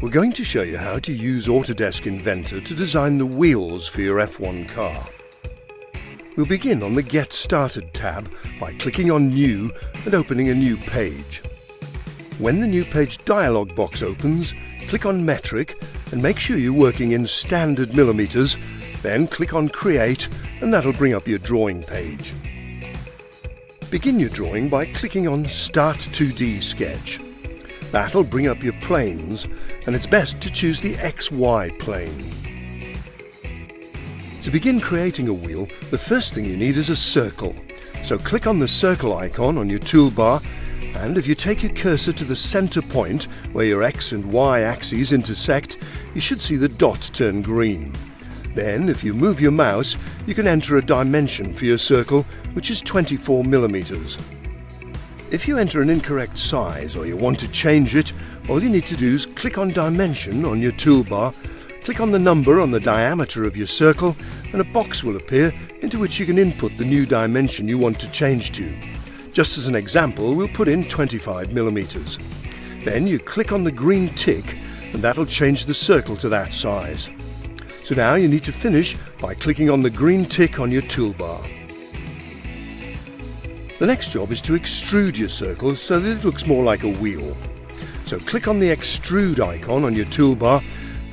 We're going to show you how to use Autodesk Inventor to design the wheels for your F1 car. We'll begin on the Get Started tab by clicking on New and opening a new page. When the New Page dialog box opens, click on Metric and make sure you're working in standard millimetres, then click on Create and that'll bring up your drawing page. Begin your drawing by clicking on Start 2D Sketch. That'll bring up your planes, and it's best to choose the XY plane. To begin creating a wheel, the first thing you need is a circle. So click on the circle icon on your toolbar, and if you take your cursor to the center point where your X and Y axes intersect, you should see the dot turn green. Then, if you move your mouse, you can enter a dimension for your circle, which is 24 millimeters. If you enter an incorrect size or you want to change it, all you need to do is click on Dimension on your toolbar, click on the number on the diameter of your circle, and a box will appear into which you can input the new dimension you want to change to. Just as an example, we'll put in 25 millimeters. Then you click on the green tick, and that'll change the circle to that size. So now you need to finish by clicking on the green tick on your toolbar. The next job is to extrude your circle so that it looks more like a wheel. So click on the extrude icon on your toolbar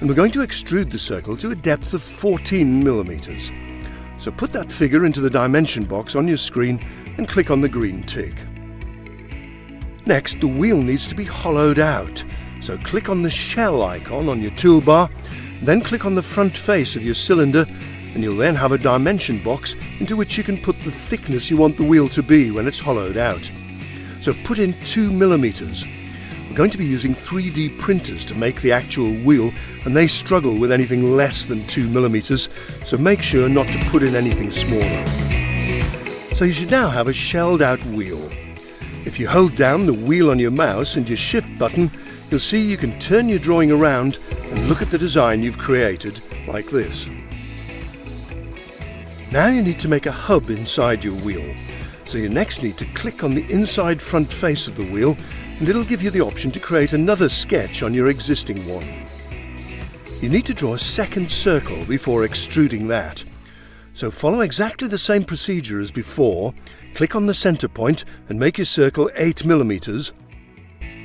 and we're going to extrude the circle to a depth of 14 millimeters. So put that figure into the dimension box on your screen and click on the green tick. Next, the wheel needs to be hollowed out. So click on the shell icon on your toolbar, then click on the front face of your cylinder and you'll then have a dimension box into which you can put the thickness you want the wheel to be when it's hollowed out. So put in 2 millimeters. We're going to be using 3D printers to make the actual wheel and they struggle with anything less than 2 millimeters, so make sure not to put in anything smaller. So you should now have a shelled out wheel. If you hold down the wheel on your mouse and your shift button, you'll see you can turn your drawing around and look at the design you've created like this. Now you need to make a hub inside your wheel. So you next need to click on the inside front face of the wheel and it'll give you the option to create another sketch on your existing one. You need to draw a second circle before extruding that. So follow exactly the same procedure as before, click on the center point and make your circle 8 millimeters.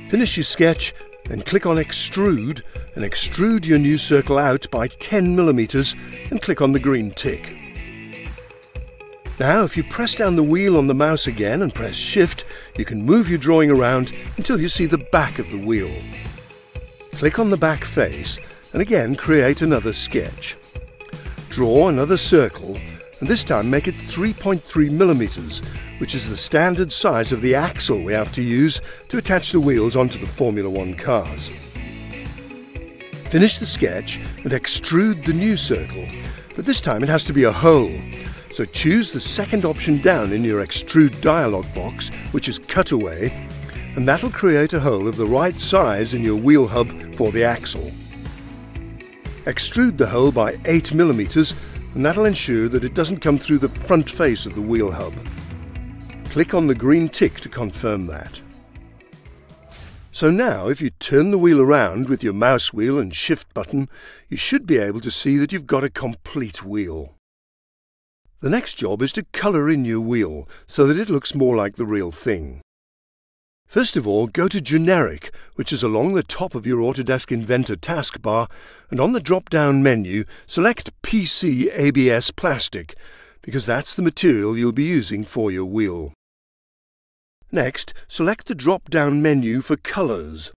Finish your sketch and click on extrude and extrude your new circle out by 10 millimeters and click on the green tick. Now, if you press down the wheel on the mouse again and press Shift, you can move your drawing around until you see the back of the wheel. Click on the back face and again create another sketch. Draw another circle and this time make it 3.3 millimeters, which is the standard size of the axle we have to use to attach the wheels onto the Formula One cars. Finish the sketch and extrude the new circle, but this time it has to be a hole, so choose the second option down in your extrude dialog box, which is cutaway, and that'll create a hole of the right size in your wheel hub for the axle. Extrude the hole by 8mm and that'll ensure that it doesn't come through the front face of the wheel hub. Click on the green tick to confirm that. So now, if you turn the wheel around with your mouse wheel and shift button, you should be able to see that you've got a complete wheel. The next job is to colour in your wheel so that it looks more like the real thing. First of all, go to Generic, which is along the top of your Autodesk Inventor taskbar, and on the drop-down menu, select PC ABS Plastic, because that's the material you'll be using for your wheel. Next, select the drop-down menu for Colours.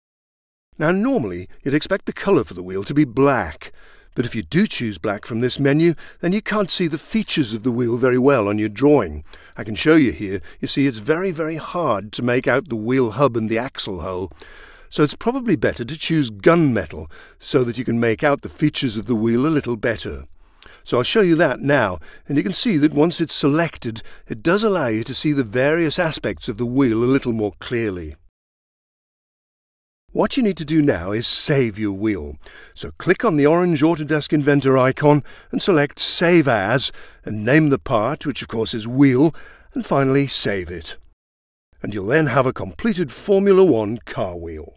Now normally, you'd expect the colour for the wheel to be black, but if you do choose black from this menu, then you can't see the features of the wheel very well on your drawing. I can show you here. You see, it's very, very hard to make out the wheel hub and the axle hole. So it's probably better to choose gunmetal so that you can make out the features of the wheel a little better. So I'll show you that now, and you can see that once it's selected, it does allow you to see the various aspects of the wheel a little more clearly. What you need to do now is save your wheel. So click on the orange Autodesk Inventor icon and select Save As and name the part, which of course is wheel, and finally save it. And you'll then have a completed Formula One car wheel.